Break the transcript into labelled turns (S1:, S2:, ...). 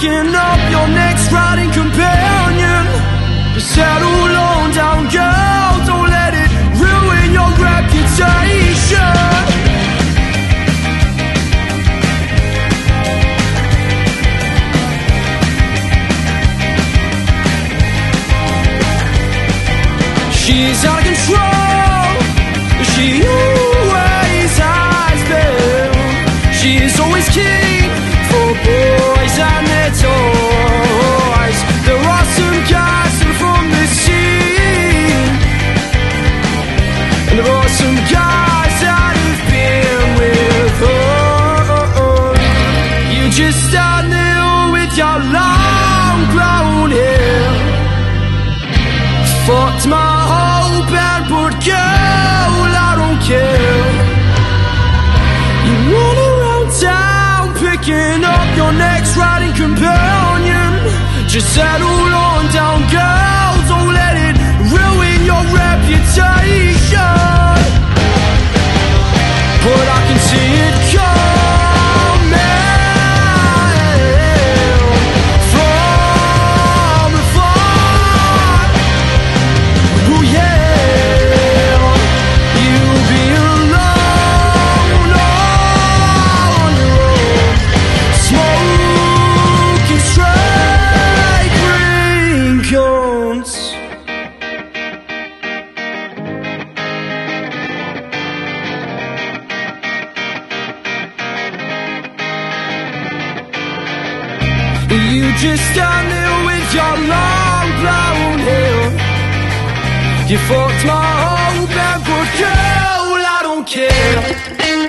S1: picking up your next riding companion. Settle on down, girl. Don't let it ruin your reputation.
S2: She's out of control. She. next riding companion. Just settle on down, girl Don't let it ruin your reputation. Just stand there with your long brown hair. You fucked my whole bed, but girl, I don't care.